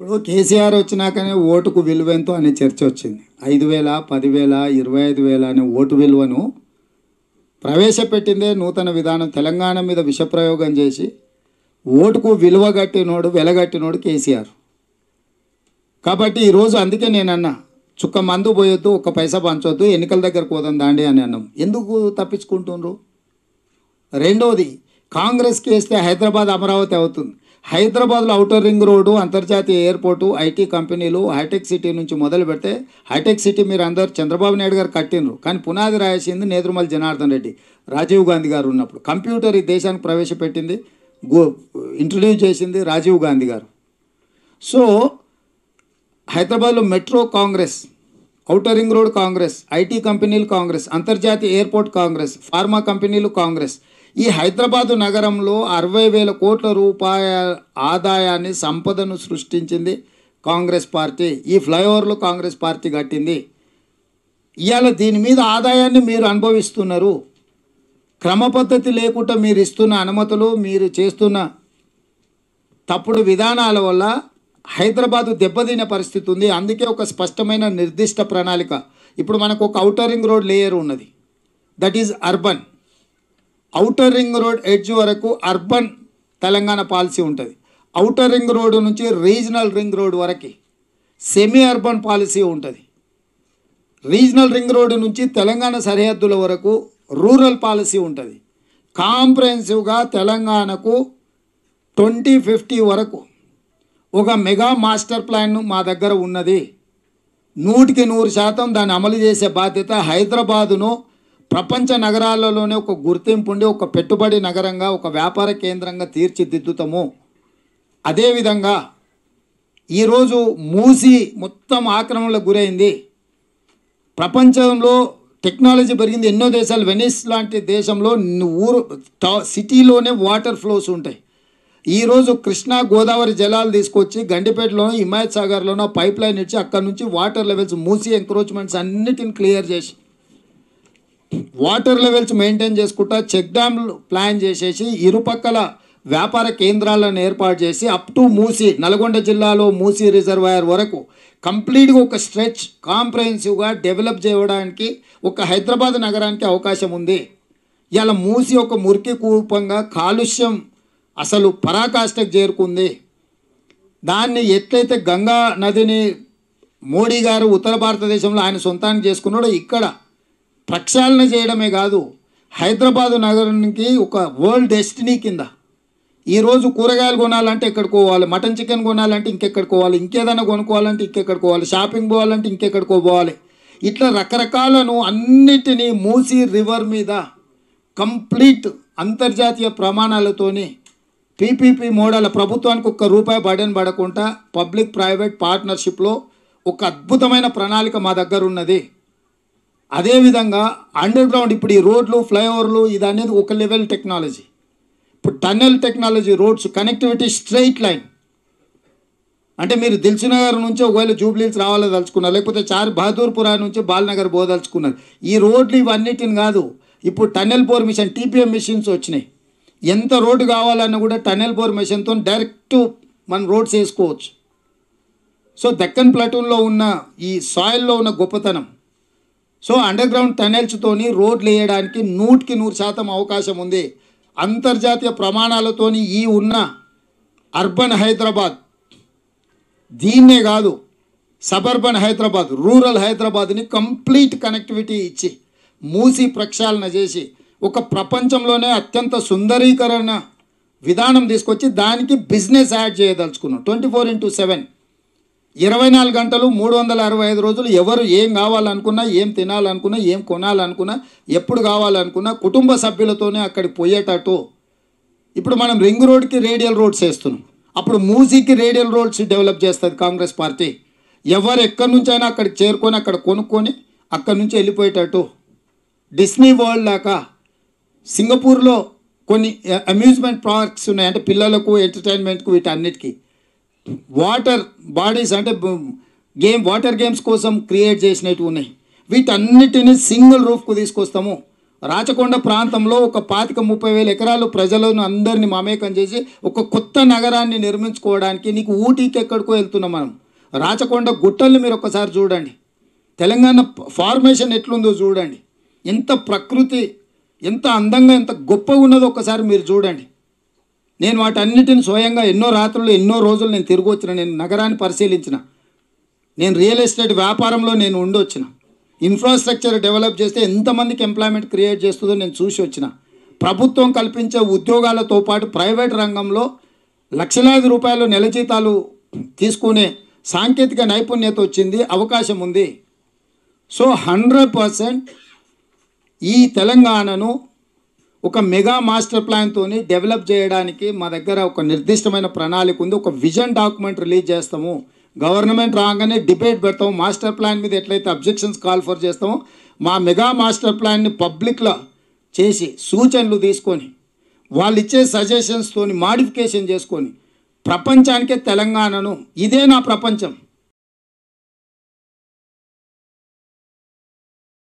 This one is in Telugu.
ఇప్పుడు కేసీఆర్ వచ్చినాకనే ఓటుకు విలువ ఎంతో అనే చర్చ వచ్చింది. ఐదు వేల పదివేల ఇరవై ఐదు వేల అనే ఓటు విలువను ప్రవేశపెట్టిందే నూతన విధానం. తెలంగాణ మీద విషప్రయోగం చేసి ఓటుకు విలువ కట్టినోడు వెలగట్టినోడు కేసీఆర్. కాబట్టి ఈరోజు అందుకే నేను అన్నా చుక్క మందు పోయొద్దు ఒక్క పైసా పంచొద్దు ఎన్నికల దగ్గరకు పోదాం దాండి అని అన్నాం. ఎందుకు తప్పించుకుంటుండ్రు? రెండవది కాంగ్రెస్కి వేస్తే హైదరాబాద్ అమరావతి అవుతుంది. హైదరాబాద్లో అవుటర్ రింగ్ రోడ్డు అంతర్జాతీయ ఎయిర్పోర్టు ఐటీ కంపెనీలు హైటెక్ సిటీ నుంచి మొదలు పెడితే హైటెక్ సిటీ మీరు అందరు చంద్రబాబు నాయుడు గారు కట్టినరు కానీ పునాది రాయసింది నేదురుమల్ జనార్దన్ రెడ్డి. రాజీవ్ గాంధీ గారు ఉన్నప్పుడు కంప్యూటర్ ఈ దేశానికి ప్రవేశపెట్టింది గో ఇంట్రడ్యూస్ చేసింది రాజీవ్ గాంధీ గారు. సో హైదరాబాద్లో metro Congress outer ring road Congress IT కంపెనీలు కాంగ్రెస్ అంతర్జాతీయ ఎయిర్పోర్ట్ కాంగ్రెస్ ఫార్మా కంపెనీలు కాంగ్రెస్ ఈ హైదరాబాదు నగరంలో అరవై వేల కోట్ల రూపాయ ఆదాయాన్ని సంపదను సృష్టించింది కాంగ్రెస్ పార్టీ. ఈ ఫ్లైఓవర్లు కాంగ్రెస్ పార్టీ కట్టింది. ఇవాళ దీని మీద ఆదాయాన్ని మీరు అనుభవిస్తున్నారు. క్రమ పద్ధతి లేకుండా మీరు ఇస్తున్న అనుమతులు మీరు చేస్తున్న తప్పుడు విధానాల వల్ల హైదరాబాదు దెబ్బతినే పరిస్థితి ఉంది. అందుకే ఒక స్పష్టమైన నిర్దిష్ట ప్రణాళిక. ఇప్పుడు మనకు ఒక ఔటర్ రింగ్ రోడ్ లేయర్ ఉన్నది. That is urban. Outer ring road edge వరకు అర్బన్ తెలంగాణ పాలసీ ఉంటుంది. ఔటర్ రింగ్ రోడ్ నుంచి రీజనల్ రింగ్ రోడ్ వరకు సెమీ అర్బన్ పాలసీ ఉంటుంది. రీజనల్ రింగ్ రోడ్డు నుంచి తెలంగాణ సరిహద్దుల వరకు రూరల్ పాలసీ ఉంటుంది. కాంప్రహెన్సివ్గా తెలంగాణకు ట్వంటీ ఫిఫ్టీ వరకు ఒక మెగా మాస్టర్ ప్లాన్ మా దగ్గర ఉన్నది. నూటికి నూరు శాతం దాన్ని అమలు చేసే బాధ్యత హైదరాబాదును ప్రపంచ నగరాలలోనే ఒక గుర్తింపు ఉండి ఒక పెట్టుబడి నగరంగా ఒక వ్యాపార కేంద్రంగా తీర్చిదిద్దుతాము. అదేవిధంగా ఈరోజు మూసి మొత్తం ఆక్రమణలకు గురైంది. ప్రపంచంలో టెక్నాలజీ పెరిగింది. ఎన్నో దేశాలు వెనిస్ లాంటి దేశంలో ఊరు సిటీలోనే వాటర్ ఫ్లోస్ ఉంటాయి. ఈరోజు కృష్ణా గోదావరి జలాలు తీసుకొచ్చి గండిపేటలోనో హిమాయత్ సాగర్లోనో పైప్ లైన్ ఇచ్చి అక్కడ నుంచి వాటర్ లెవెల్స్ మూసి ఎంక్రోచ్మెంట్స్ అన్నిటిని క్లియర్ చేసి వాటర్ లెవెల్స్ మెయింటైన్ చేసుకుంటా చెక్ డ్యామ్లు ప్లాన్ చేసేసి ఇరుపక్కల వ్యాపార కేంద్రాలను ఏర్పాటు చేసి అప్ టు మూసి నల్గొండ జిల్లాలో మూసి రిజర్వాయర్ వరకు కంప్లీట్గా ఒక స్ట్రెచ్ కాంప్రహెన్సివ్గా డెవలప్ చేయడానికి ఒక హైదరాబాద్ నగరానికి అవకాశం ఉంది. ఇలా మూసి ఒక మురికి కూపంగా కాలుష్యం అసలు పరాకాష్ఠకు చేరుకుంది. దాన్ని ఎట్లయితే గంగా నదిని మోడీ గారు ఉత్తర భారతదేశంలో ఆయన సొంతానికి చేసుకున్నాడో ఇక్కడ ప్రక్షాళన చేయడమే కాదు హైదరాబాదు నగరానికి ఒక వరల్డ్ డెస్టినీ కింద. ఈరోజు కూరగాయలు కొనాలంటే ఎక్కడికి పోవాలి? మటన్ చికెన్ కొనాలంటే ఇంకెక్కడికి పోవాలి? ఇంకేదైనా కొనుక్కోవాలంటే ఇంకెక్కడికి పోవాలి? షాపింగ్ పోవాలంటే ఇంకెక్కడికో పోవాలి? ఇట్లా రకరకాలను అన్నిటినీ మూసి రివర్ మీద కంప్లీట్ అంతర్జాతీయ ప్రమాణాలతోని పీపీపీ మోడల్ ప్రభుత్వానికి ఒక్క రూపాయి బడన్ పడకుండా పబ్లిక్ ప్రైవేట్ పార్ట్నర్షిప్లో ఒక అద్భుతమైన ప్రణాళిక మా దగ్గర ఉన్నది. అదేవిధంగా అండర్ గ్రౌండ్ ఇప్పుడు ఈ రోడ్లు ఫ్లైఓవర్లు ఇది అనేది ఒక లెవెల్ టెక్నాలజీ ఇప్పుడు tunnel technology roads connectivity straight line అంటే మీరు దిల్సునగర్ నుంచి ఒకవేళ జూబ్లీస్ రావాలో తలుచుకున్నారు లేకపోతే చార్ బహదూర్పురా నుంచి బాల్నగర్ పోదలుచుకున్నారు. ఈ రోడ్లు ఇవన్నిటిని కాదు ఇప్పుడు tunnel bore machine TPM machines వచ్చినాయి. ఎంత రోడ్డు కావాలన్నా కూడా టన్నెల్ బోర్ మిషన్తో డైరెక్ట్ మనం రోడ్స్ వేసుకోవచ్చు. సో దక్కన్ ప్లాటూన్లో ఉన్న ఈ సాయిల్లో ఉన్న గొప్పతనం సో అండర్ గ్రౌండ్ టనెల్స్తోని రోడ్లు వేయడానికి నూటికి నూరు శాతం అవకాశం ఉంది. అంతర్జాతీయ ప్రమాణాలతోని ఈ ఉన్న అర్బన్ హైదరాబాద్. దీన్నే కాదు సబర్బన్ హైదరాబాద్ రూరల్ హైదరాబాద్ని కంప్లీట్ కనెక్టివిటీ ఇచ్చి మూసి ప్రక్షాళన చేసి ఒక ప్రపంచంలోనే అత్యంత సుందరీకరణ విధానం తీసుకొచ్చి దానికి బిజినెస్ యాడ్ చేయదలుచుకున్నాం. ట్వంటీ ఫోర్ ఇంటూ సెవెన్ ఇరవై నాలుగు గంటలు మూడు వందల అరవై ఐదు రోజులు ఎవరు ఏం కావాలనుకున్నా ఏం తినాలనుకున్నా ఏం కొనాలనుకున్నా ఎప్పుడు కావాలనుకున్నా కుటుంబ సభ్యులతోనే అక్కడికి పోయేటట్టు. ఇప్పుడు మనం రింగ్ రోడ్కి రేడియల్ రోడ్స్ వేస్తున్నాం. అప్పుడు మూసీకి రేడియల్ రోడ్స్ డెవలప్ చేస్తుంది కాంగ్రెస్ పార్టీ. ఎవరు ఎక్కడి నుంచైనా అక్కడికి చేరుకొని అక్కడ కొనుక్కొని అక్కడి నుంచి వెళ్ళిపోయేటట్టు. డిస్నీ వరల్డ్ దాకా సింగపూర్లో కొన్ని అమ్యూజ్మెంట్ పార్క్స్ ఉన్నాయి. అంటే పిల్లలకు ఎంటర్టైన్మెంట్కు వీటన్నిటికీ. వాటర్ బాడీస్ అంటే గేమ్ వాటర్ గేమ్స్ కోసం క్రియేట్ చేసినవి ఉన్నాయి. వీటన్నిటిని సింగిల్ రూఫ్కు తీసుకొస్తాము. రాచకొండ ప్రాంతంలో ఒక పాతిక ముప్పై వేల ఎకరాలు ప్రజలను అందరిని మమేకం చేసి ఒక కొత్త నగరాన్ని నిర్మించుకోవడానికి నీకు ఊటీకి ఎక్కడికో వెళ్తున్నాం మనం. రాచకొండ గుట్టల్ని మీరు ఒకసారి చూడండి. తెలంగాణ ఫార్మేషన్ ఎట్లుందో చూడండి. ఎంత ప్రకృతి ఎంత అందంగా ఎంత గొప్పగా ఉన్నదో ఒకసారి మీరు చూడండి. నేను వాటన్నిటిని స్వయంగా ఎన్నో రాత్రులు ఎన్నో రోజులు నేను తిరిగి వచ్చిన నేను నగరాన్ని పరిశీలించిన. నేను రియల్ ఎస్టేట్ వ్యాపారంలో నేను ఉండొచ్చిన ఇన్ఫ్రాస్ట్రక్చర్ డెవలప్ చేస్తే ఎంతమందికి ఎంప్లాయ్మెంట్ క్రియేట్ చేస్తుందో నేను చూసి వచ్చిన. ప్రభుత్వం కల్పించే ఉద్యోగాలతో పాటు ప్రైవేట్ రంగంలో లక్షలాది రూపాయలు నెల జీతాలు తీసుకునే సాంకేతిక నైపుణ్యత వచ్చింది అవకాశం ఉంది. సో హండ్రెడ్ పర్సెంట్ ఈ తెలంగాణను ఒక మెగా మాస్టర్ ప్లాన్తో డెవలప్ చేయడానికి మా దగ్గర ఒక నిర్దిష్టమైన ప్రణాళిక ఉంది. ఒక విజన్ డాక్యుమెంట్ రిలీజ్ చేస్తాము. గవర్నమెంట్ రాగానే డిబేట్ పెడతాము. మాస్టర్ ప్లాన్ మీద ఎట్లయితే అబ్జెక్షన్స్ కాల్ ఫర్ చేస్తామో మా మెగా మాస్టర్ ప్లాన్ని పబ్లిక్లో చేసి సూచనలు తీసుకొని వాళ్ళు ఇచ్చే సజెషన్స్తోని మాడిఫికేషన్ చేసుకొని ప్రపంచానికే తెలంగాణను ఇదే నా ప్రపంచం.